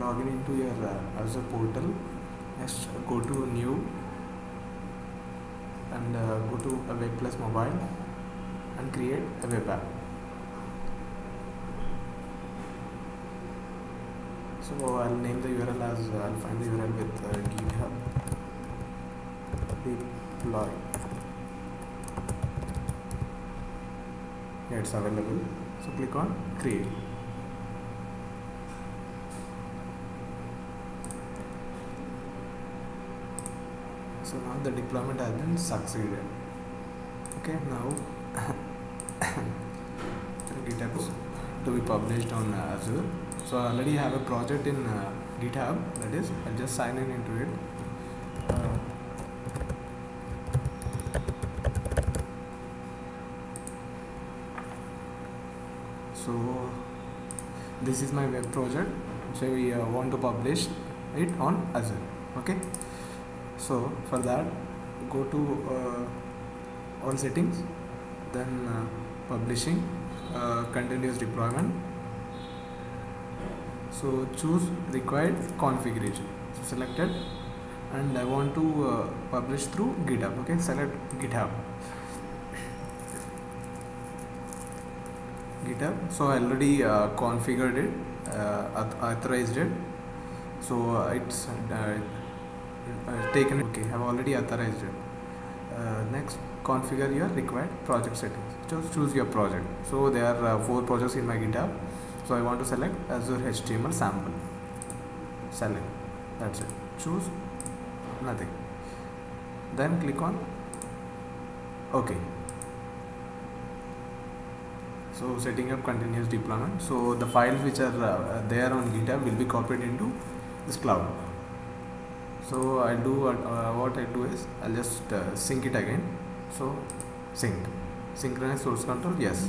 log in into your uh, Azure portal. Next go to new and uh, go to Web Plus Mobile and create a web app. So I'll name the URL as uh, I'll find the URL with uh, github. Deploy. Yeah it's available. So click on create so now the deployment has been succeeded. Okay now github. Is to be published on azure. So i already have a project in uh, github that is i'll just sign in into it. So this is my web project so we uh, want to publish it on azure okay so for that go to uh, all settings then uh, publishing uh, continuous deployment. So choose required configuration. So selected. And I want to uh, publish through github okay? Select github. Github. So I already uh, configured it uh, authorized it. So it's taken. Okay I've already authorized it. Uh, next configure your required project settings. Just choose your project. So there are uh, four projects in my github. So I want to select Azure HTML sample. Select. That's it. Choose nothing. Then click on OK. So setting up continuous deployment. So the files which are uh, there on github will be copied into this cloud so I'll do uh, what I do is I'll just uh, sync it again. So sync. Synchronize source control yes.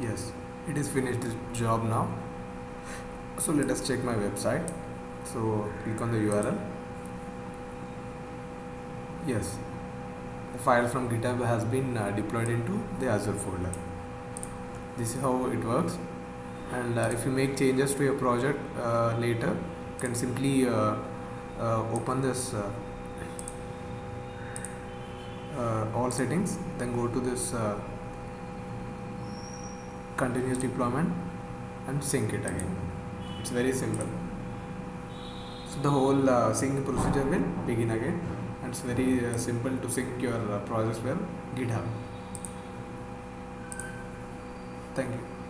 Yes. It is finished this job now. So let us check my website. So click on the URL yes file from github has been uh, deployed into the azure folder. This is how it works. And uh, if you make changes to your project uh, later you can simply uh, uh, open this uh, all settings then go to this continuous deployment and sync it again. It's very simple. So the whole sync procedure will begin again it's very uh, simple to sync your uh, projects with github. Thank you